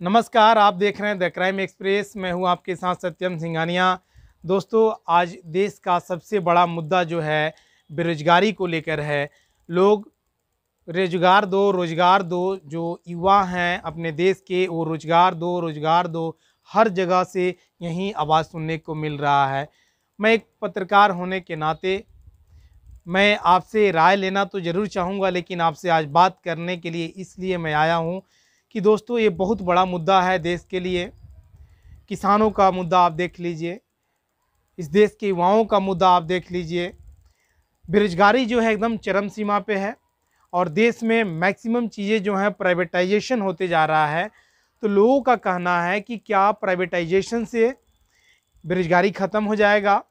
नमस्कार, आप देख रहे हैं द क्राइम एक्सप्रेस। मैं हूँ आपके साथ सत्यम सिंघानिया। दोस्तों, आज देश का सबसे बड़ा मुद्दा जो है, बेरोजगारी को लेकर है। लोग रोज़गार दो रोज़गार दो, जो युवा हैं अपने देश के, वो रोज़गार दो रोज़गार दो, हर जगह से यही आवाज़ सुनने को मिल रहा है। मैं एक पत्रकार होने के नाते, मैं आपसे राय लेना तो ज़रूर चाहूँगा, लेकिन आपसे आज बात करने के लिए इसलिए मैं आया हूँ कि दोस्तों, ये बहुत बड़ा मुद्दा है देश के लिए। किसानों का मुद्दा आप देख लीजिए। इस देश के युवाओं का मुद्दा आप देख लीजिए। बेरोजगारी जो है एकदम चरम सीमा पे है और देश में मैक्सिमम चीज़ें जो हैं प्राइवेटाइजेशन होते जा रहा है। तो लोगों का कहना है कि क्या प्राइवेटाइजेशन से बेरोजगारी ख़त्म हो जाएगा?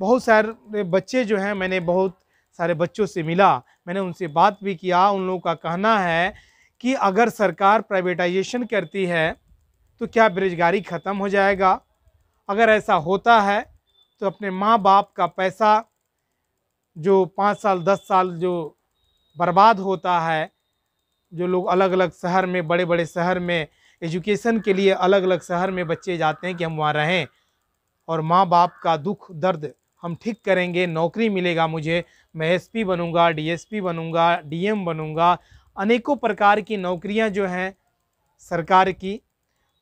बहुत सारे बच्चे जो हैं, मैंने बहुत सारे बच्चों से मिला, मैंने उनसे बात भी किया। उन लोगों का कहना है कि अगर सरकार प्राइवेटाइजेशन करती है तो क्या बेरोजगारी ख़त्म हो जाएगा? अगर ऐसा होता है तो अपने माँ बाप का पैसा जो पाँच साल, दस साल जो बर्बाद होता है, जो लोग अलग अलग शहर में बड़े बड़े शहर में एजुकेशन के लिए अलग अलग शहर में बच्चे जाते हैं कि हम वहाँ रहें और माँ बाप का दुख, दर्द हम ठीक करेंगे, नौकरी मिलेगा मुझे, मैं एसपी बनूँगा डीएसपी बनूँगा डीएम बनूँगा अनेकों प्रकार की नौकरियाँ जो हैं सरकार की।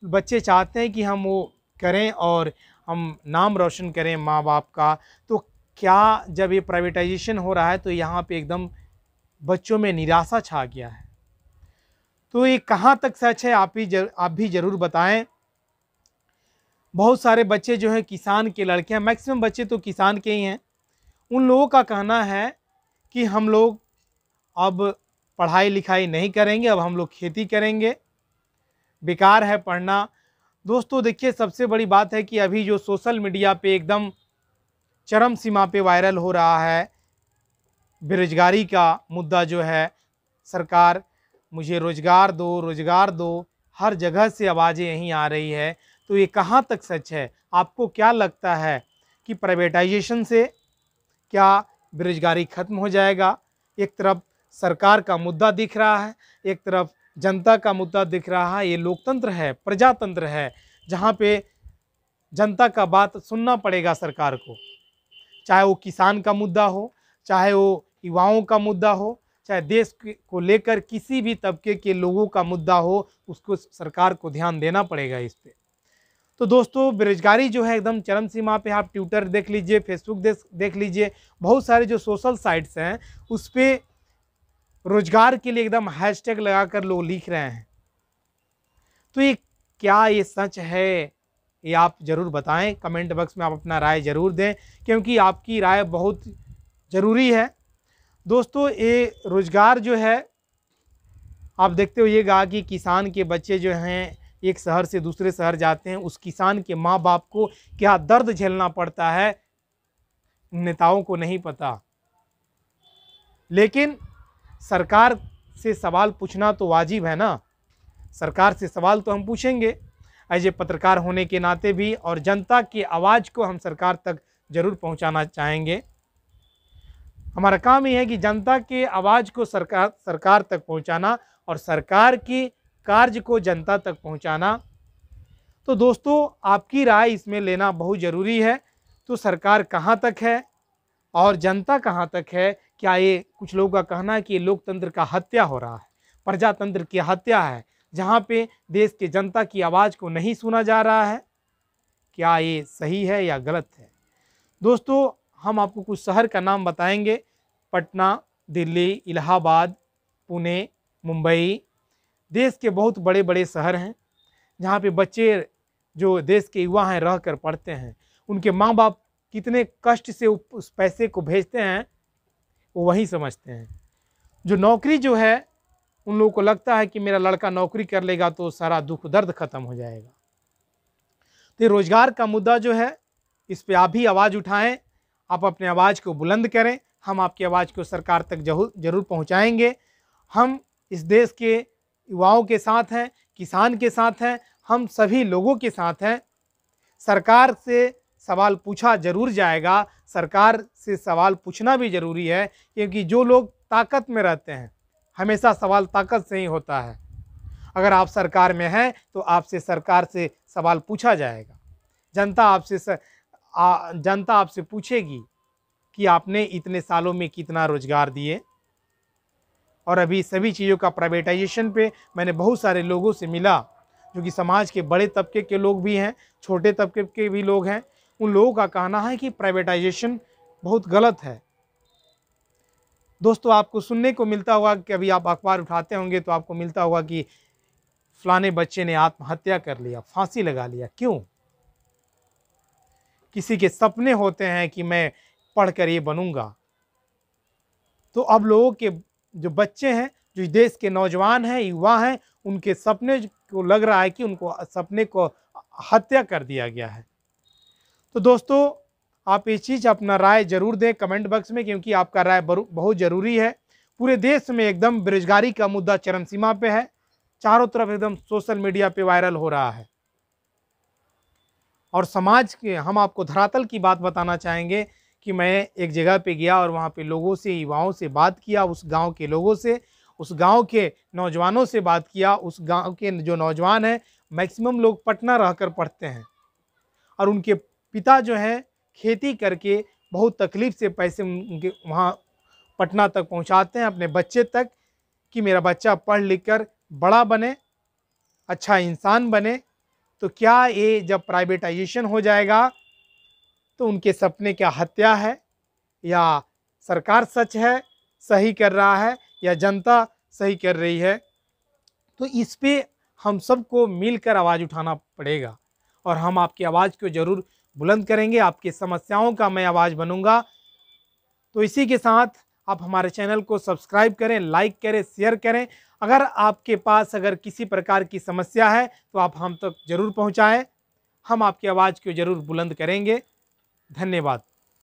बच्चे चाहते हैं कि हम वो करें और हम नाम रोशन करें माँ बाप का। तो क्या जब ये प्राइवेटाइजेशन हो रहा है तो यहाँ पे एकदम बच्चों में निराशा छा गया है। तो ये कहाँ तक सच है आप ही जर, आप भी ज़रूर बताएँ। बहुत सारे बच्चे जो हैं किसान के लड़के हैं मैक्सिमम बच्चे तो किसान के ही हैं। उन लोगों का कहना है कि हम लोग अब पढ़ाई लिखाई नहीं करेंगे, अब हम लोग खेती करेंगे। बेकार है पढ़ना। दोस्तों, देखिए, सबसे बड़ी बात है कि अभी जो सोशल मीडिया पे एकदम चरम सीमा पे वायरल हो रहा है, बेरोजगारी का मुद्दा जो है, सरकार, मुझे रोज़गार दो रोज़गार दो, हर जगह से आवाज़ें यहीं आ रही है। तो ये कहाँ तक सच है? आपको क्या लगता है कि प्राइवेटाइजेशन से क्या बेरोजगारी ख़त्म हो जाएगा? एक तरफ़ सरकार का मुद्दा दिख रहा है, एक तरफ़ जनता का मुद्दा दिख रहा है, ये लोकतंत्र है, प्रजातंत्र है, जहाँ पे जनता का बात सुनना पड़ेगा सरकार को। चाहे वो किसान का मुद्दा हो, चाहे वो युवाओं का मुद्दा हो, चाहे देश को लेकर किसी भी तबके के लोगों का मुद्दा हो, उसको सरकार को ध्यान देना पड़ेगा इस पर तो दोस्तों, बेरोजगारी जो है एकदम चरम सीमा पे, आप ट्विटर देख लीजिए, फेसबुक देख देख लीजिए, बहुत सारे जो सोशल साइट्स हैं, उस पर रोज़गार के लिए एकदम हैशटैग लगाकर लोग लिख रहे हैं। तो ये क्या ये सच है? ये आप ज़रूर बताएँ। कमेंट बॉक्स में आप अपना राय ज़रूर दें, क्योंकि आपकी राय बहुत ज़रूरी है। दोस्तों, ये रोज़गार जो है, आप देखते हो ये होइएगा कि किसान के बच्चे जो हैं, एक शहर से दूसरे शहर जाते हैं, उस किसान के माँ बाप को क्या दर्द झेलना पड़ता है, नेताओं को नहीं पता। लेकिन सरकार से सवाल पूछना तो वाजिब है ना? सरकार से सवाल तो हम पूछेंगे। एज ए पत्रकार होने के नाते भी और जनता की आवाज़ को हम सरकार तक ज़रूर पहुंचाना चाहेंगे। हमारा काम ये है कि जनता के आवाज़ को सरकार सरकार तक पहुंचाना और सरकार की कार्य को जनता तक पहुंचाना। तो दोस्तों, आपकी राय इसमें लेना बहुत ज़रूरी है। तो सरकार कहाँ तक है और जनता कहाँ तक है क्या ये कुछ लोगों का कहना है कि ये लोकतंत्र का हत्या हो रहा है? प्रजातंत्र की हत्या है, जहाँ पे देश के जनता की आवाज़ को नहीं सुना जा रहा है? क्या ये सही है या गलत है? दोस्तों, हम आपको कुछ शहर का नाम बताएँगे। पटना, दिल्ली, इलाहाबाद, पुणे, मुंबई। देश के बहुत बड़े बड़े शहर हैं, जहाँ पे बच्चे जो देश के युवा हैं रह कर पढ़ते हैं। उनके माँ बाप कितने कष्ट से उस पैसे को भेजते हैं वो वही समझते हैं। जो नौकरी जो है, उन लोगों को लगता है कि मेरा लड़का नौकरी कर लेगा तो सारा दुख दर्द खत्म हो जाएगा। तो रोज़गार का मुद्दा जो है, इस पर आप भी आवाज़ उठाएँ, आप अपने आवाज़ को बुलंद करें, हम आपकी आवाज़ को सरकार तक ज़रूर ज़रूर पहुँचाएँगे। हम इस देश के युवाओं के साथ हैं, किसान के साथ हैं, हम सभी लोगों के साथ हैं। सरकार से सवाल पूछा ज़रूर जाएगा सरकार से सवाल पूछना भी ज़रूरी है, क्योंकि जो लोग ताकत में रहते हैं, हमेशा सवाल ताकत से ही होता है। अगर आप सरकार में हैं तो आपसे सरकार से सवाल पूछा जाएगा। जनता आपसे जनता आपसे पूछेगी कि आपने इतने सालों में कितना रोज़गार दिए? और अभी सभी चीज़ों का प्राइवेटाइजेशन पे मैंने बहुत सारे लोगों से मिला, जो कि समाज के बड़े तबके के लोग भी हैं, छोटे तबके के भी लोग हैं उन लोगों का कहना है कि प्राइवेटाइजेशन बहुत गलत है। दोस्तों, आपको सुनने को मिलता होगा कि अभी आप अखबार उठाते होंगे तो आपको मिलता होगा कि फलाने बच्चे ने आत्महत्या कर लिया, फांसी लगा लिया। क्यों? किसी के सपने होते हैं कि मैं पढ़कर ये बनूँगा। तो अब लोगों के जो बच्चे हैं, जो देश के नौजवान हैं, युवा हैं, उनके सपने को लग रहा है कि उनको सपने को हत्या कर दिया गया है। तो दोस्तों, आप ये चीज़ अपना राय ज़रूर दें कमेंट बॉक्स में, क्योंकि आपका राय बहुत ज़रूरी है। पूरे देश में एकदम बेरोजगारी का मुद्दा चरम सीमा पे है। चारों तरफ़ एकदम सोशल मीडिया पे वायरल हो रहा है। और समाज के, हम आपको धरातल की बात बताना चाहेंगे कि मैं एक जगह पे गया और वहाँ पे लोगों से, युवाओं से बात किया, उस गाँव के लोगों से, उस गाँव के नौजवानों से बात किया, उस गाँव के जो नौजवान हैं, मैक्सिमम लोग पटना रहकर पढ़ते हैं। और उनके पिता जो हैं, खेती करके बहुत तकलीफ़ से पैसे उनके वहाँ पटना तक पहुँचाते हैं, अपने बच्चे तक कि मेरा बच्चा पढ़ लिख कर बड़ा बने अच्छा इंसान बने। तो क्या ये जब प्राइवेटाइजेशन हो जाएगा तो उनके सपने क्या हत्या है? या सरकार सच है, सही कर रहा है, या जनता सही कर रही है? तो इस पर हम सबको मिलकर आवाज़ उठाना पड़ेगा और हम आपकी आवाज़ को ज़रूर बुलंद करेंगे, आपकी समस्याओं का मैं आवाज़ बनूँगा। तो इसी के साथ आप हमारे चैनल को सब्सक्राइब करें, लाइक करें, शेयर करें। अगर आपके पास अगर किसी प्रकार की समस्या है तो आप हम तक ज़रूर पहुँचाएँ। हम आपकी आवाज़ को ज़रूर बुलंद करेंगे। धन्यवाद।